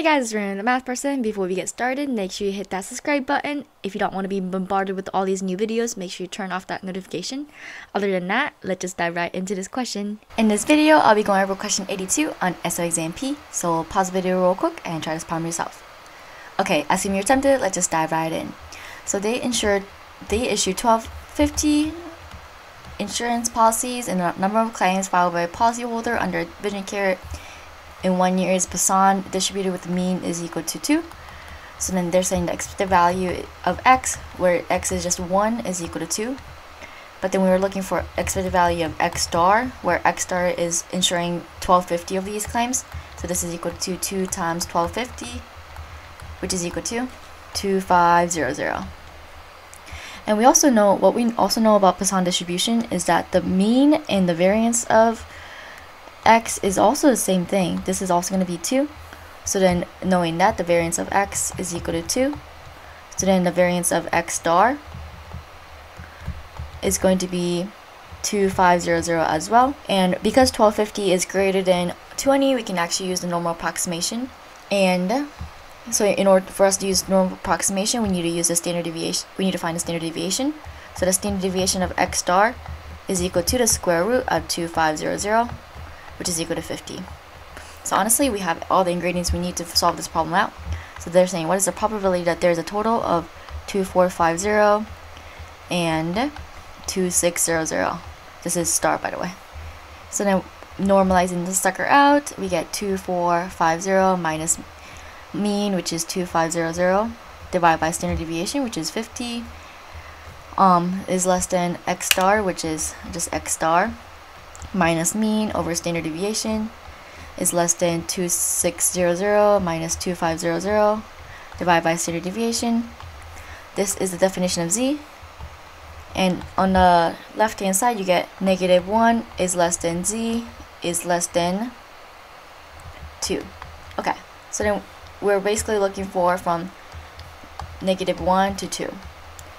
Hi guys, Rumi the Math Person. Before we get started, make sure you hit that subscribe button. If you don't want to be bombarded with all these new videos, make sure you turn off that notification. Other than that, let's just dive right into this question. In this video, I'll be going over question 82 on SOA Exam P, so pause the video real quick and try this problem yourself. Okay, assume you're tempted, let's just dive right in. So they insured, they issued 1250 insurance policies and the number of claims filed by a policyholder under vision care in one year is Poisson distributed with the mean is equal to 2. So then they're saying the expected value of x, where x is just 1, is equal to 2. But then we were looking for expected value of x star, where x star is insuring 1250 of these claims. So this is equal to 2 times 1250, which is equal to 2500. And we also know, what we also know about Poisson distribution is that the mean and the variance of x is also the same thing. This is also going to be 2. So then knowing that the variance of x is equal to 2. So then the variance of x star is going to be 2500 as well. And because 1250 is greater than 20, we can actually use the normal approximation. And so in order for us to use normal approximation, we need to use the standard deviation. We need to find the standard deviation. So the standard deviation of x star is equal to the square root of 2500 which is equal to 50. So honestly, we have all the ingredients we need to solve this problem out. So they're saying, what is the probability that there's a total of 2450 and 2600? This is star, by the way. So then normalizing the sucker out, we get 2450 minus mean, which is 2500, divided by standard deviation, which is 50, um, is less than x star, which is just x star minus mean over standard deviation is less than 2600 minus 2500 divided by standard deviation. This is the definition of z. And on the left hand side you get negative 1 is less than z is less than 2. Okay, so then we're basically looking for from negative 1 to 2.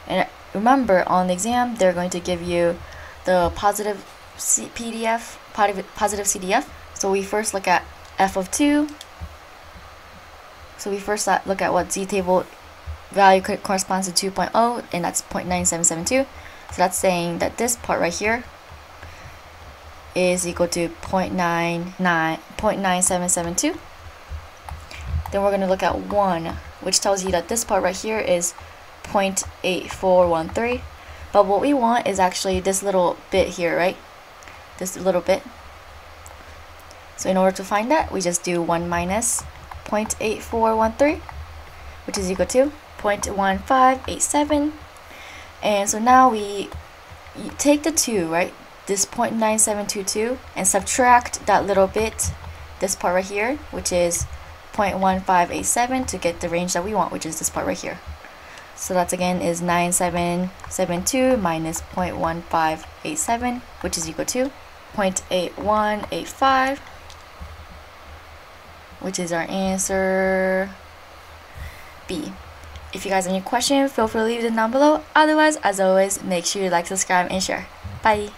And remember on the exam they're going to give you the positive PDF, positive CDF. So we first look at f of 2. So we first look at what z table value corresponds to 2.0, and that's 0.9772. So that's saying that this part right here is equal to 0.99, 0.9772. Then we're going to look at 1, which tells you that this part right here is 0.8413. But what we want is actually this little bit here, right? This little bit. So in order to find that, we just do 1 minus 0.8413, which is equal to 0.1587. And so now we take the 2, right, this 0.9722, and subtract that little bit, this part right here, which is 0.1587 to get the range that we want, which is this part right here. So that's again is 9772 minus 0.1587, which is equal to 0.8185 which is our answer B. If you guys have any questions, feel free to leave them down below. Otherwise, as always, make sure you like, subscribe, and share. Bye!